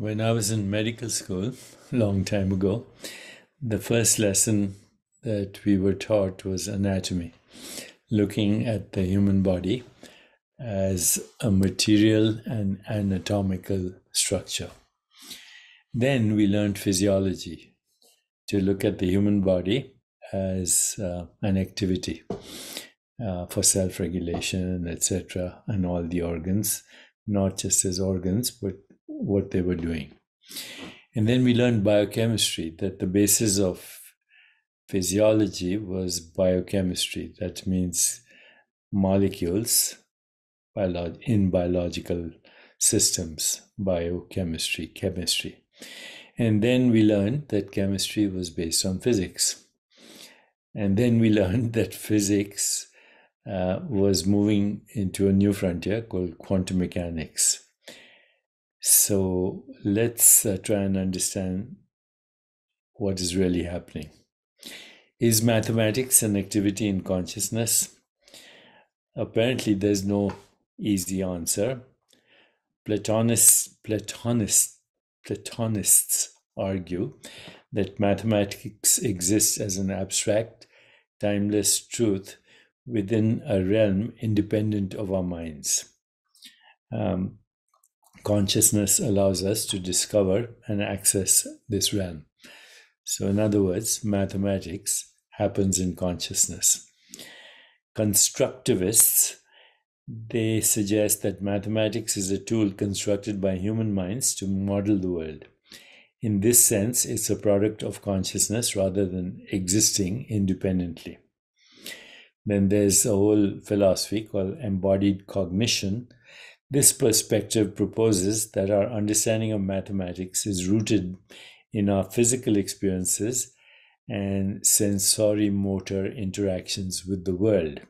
When I was in medical school, long time ago, the first lesson that we were taught was anatomy, looking at the human body as a material and anatomical structure. Then we learned physiology to look at the human body as uh, an activity uh, for self regulation, etc., and all the organs, not just as organs, but what they were doing. And then we learned biochemistry, that the basis of physiology was biochemistry. That means molecules in biological systems, biochemistry, chemistry. And then we learned that chemistry was based on physics. And then we learned that physics uh, was moving into a new frontier called quantum mechanics. So let's uh, try and understand what is really happening. Is mathematics an activity in consciousness? Apparently, there's no easy answer. Platonists, Platonists, Platonists argue that mathematics exists as an abstract, timeless truth within a realm independent of our minds. Um, consciousness allows us to discover and access this realm. So, in other words, mathematics happens in consciousness. Constructivists they suggest that mathematics is a tool constructed by human minds to model the world. In this sense, it's a product of consciousness rather than existing independently. Then there's a whole philosophy called embodied cognition, this perspective proposes that our understanding of mathematics is rooted in our physical experiences and sensory motor interactions with the world.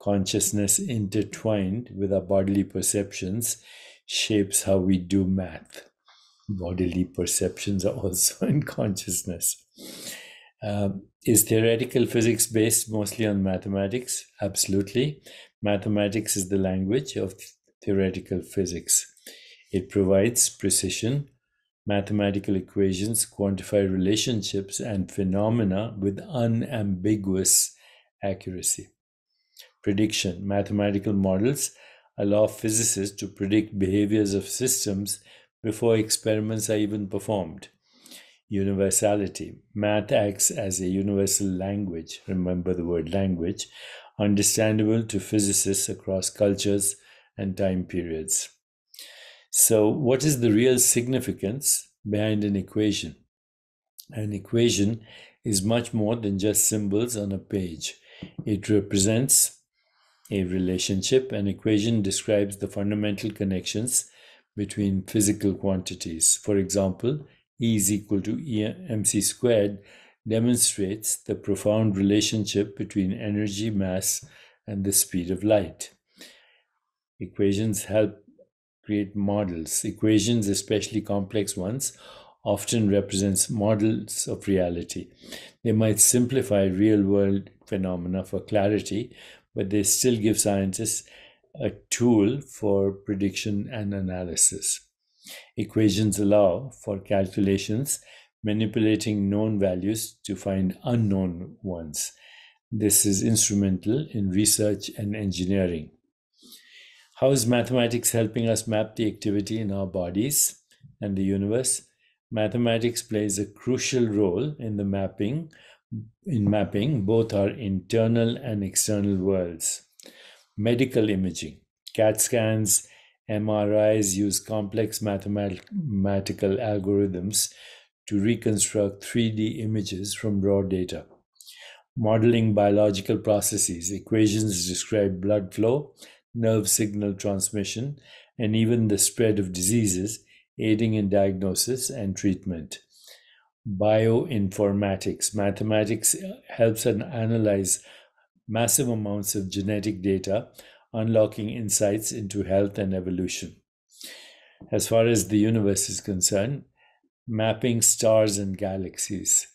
Consciousness intertwined with our bodily perceptions shapes how we do math. Bodily perceptions are also in consciousness. Um, is theoretical physics based mostly on mathematics? Absolutely. Mathematics is the language of theoretical physics. It provides precision, mathematical equations, quantify relationships and phenomena with unambiguous accuracy. Prediction mathematical models allow physicists to predict behaviors of systems before experiments are even performed. Universality math acts as a universal language, remember the word language, understandable to physicists across cultures and time periods. So, what is the real significance behind an equation? An equation is much more than just symbols on a page. It represents a relationship. An equation describes the fundamental connections between physical quantities. For example, E is equal to mc squared demonstrates the profound relationship between energy, mass, and the speed of light. Equations help create models. Equations, especially complex ones, often represents models of reality. They might simplify real world phenomena for clarity, but they still give scientists a tool for prediction and analysis. Equations allow for calculations manipulating known values to find unknown ones. This is instrumental in research and engineering. How is mathematics helping us map the activity in our bodies and the universe? Mathematics plays a crucial role in the mapping in mapping both our internal and external worlds. Medical imaging, CAT scans, MRIs use complex mathematical algorithms to reconstruct 3D images from raw data. Modeling biological processes, equations describe blood flow nerve signal transmission, and even the spread of diseases, aiding in diagnosis and treatment. Bioinformatics, mathematics uh, helps and analyze massive amounts of genetic data, unlocking insights into health and evolution. As far as the universe is concerned, mapping stars and galaxies.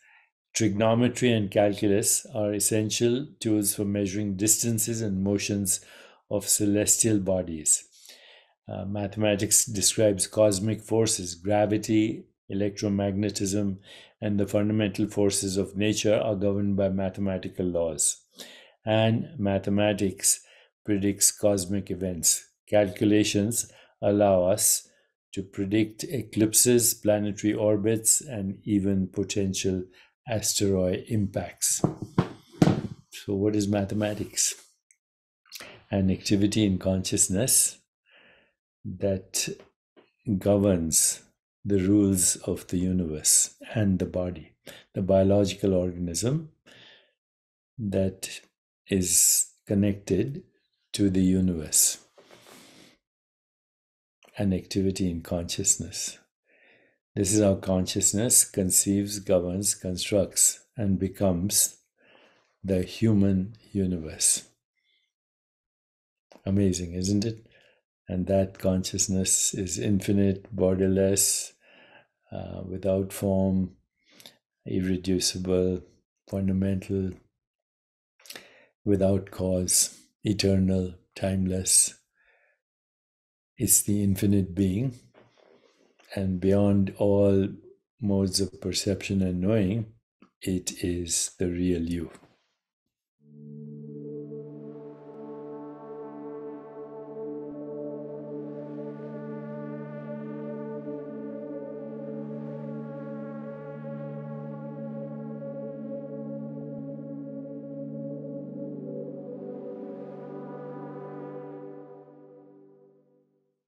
Trigonometry and calculus are essential tools for measuring distances and motions of celestial bodies. Uh, mathematics describes cosmic forces, gravity, electromagnetism, and the fundamental forces of nature are governed by mathematical laws. And mathematics predicts cosmic events. Calculations allow us to predict eclipses, planetary orbits, and even potential asteroid impacts. So, what is mathematics? An activity in consciousness that governs the rules of the universe and the body, the biological organism that is connected to the universe. An activity in consciousness. This is how consciousness conceives, governs, constructs, and becomes the human universe. Amazing, isn't it? And that consciousness is infinite, borderless, uh, without form, irreducible, fundamental, without cause, eternal, timeless. It's the infinite being, and beyond all modes of perception and knowing, it is the real you.